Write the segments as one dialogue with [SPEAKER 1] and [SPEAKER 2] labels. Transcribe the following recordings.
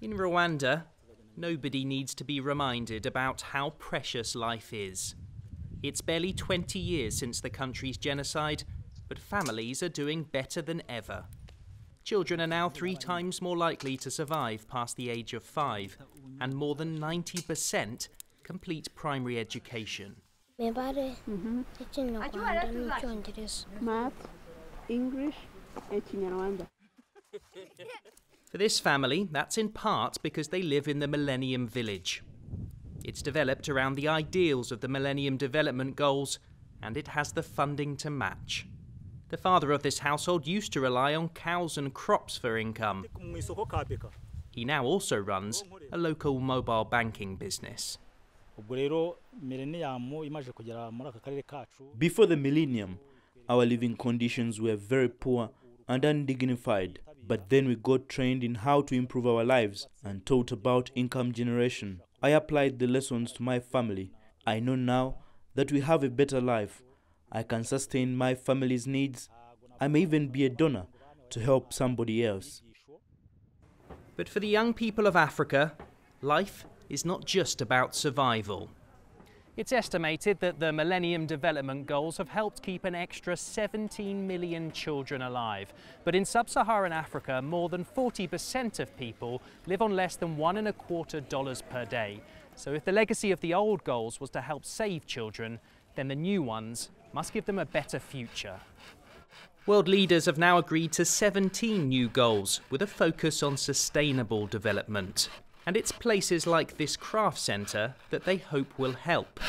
[SPEAKER 1] In Rwanda, nobody needs to be reminded about how precious life is. It's barely 20 years since the country's genocide, but families are doing better than ever. Children are now three times more likely to survive past the age of five, and more than 90% complete primary education.
[SPEAKER 2] imibare ikinyarwanda n'icyongereza
[SPEAKER 3] math, English, and Kinyarwanda.
[SPEAKER 1] For this family, that's in part because they live in the Millennium Village. It's developed around the ideals of the Millennium Development Goals, and it has the funding to match. The father of this household used to rely on cows and crops for income. He now also runs a local mobile banking business.
[SPEAKER 4] Before the millennium, our living conditions were very poor and undignified. But then we got trained in how to improve our lives and taught about income generation. I applied the lessons to my family. I know now that we have a better life. I can sustain my family's needs. I may even be a donor to help somebody else.
[SPEAKER 1] But for the young people of Africa, life is not just about survival. It's estimated that the Millennium Development Goals have helped keep an extra 17 million children alive. But in sub Saharan Africa, more than 40% of people live on less than one and a quarter dollars per day. So if the legacy of the old goals was to help save children, then the new ones must give them a better future. World leaders have now agreed to 17 new goals with a focus on sustainable development. And it's places like this craft centre that they hope will help.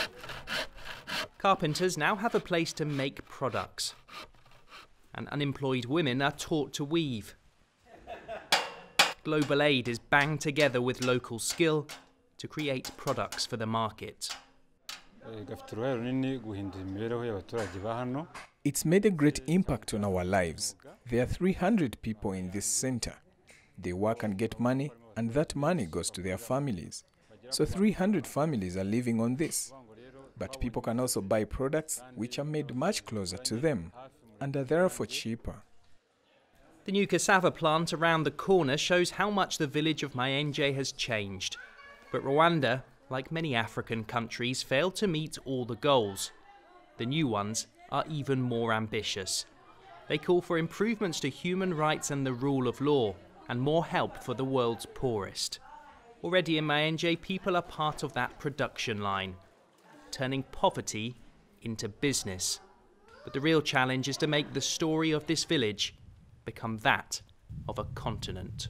[SPEAKER 1] Carpenters now have a place to make products. And unemployed women are taught to weave. Global aid is banged together with local skill to create products for the market.
[SPEAKER 5] It's made a great impact on our lives. There are 300 people in this center. They work and get money, and that money goes to their families. So 300 families are living on this. But people can also buy products which are made much closer to them and are therefore cheaper.
[SPEAKER 1] The new cassava plant around the corner shows how much the village of Mayange has changed. But Rwanda, like many African countries, failed to meet all the goals. The new ones are even more ambitious. They call for improvements to human rights and the rule of law, and more help for the world's poorest. Already in Mayange, people are part of that production line, turning poverty into business. But the real challenge is to make the story of this village become that of a continent.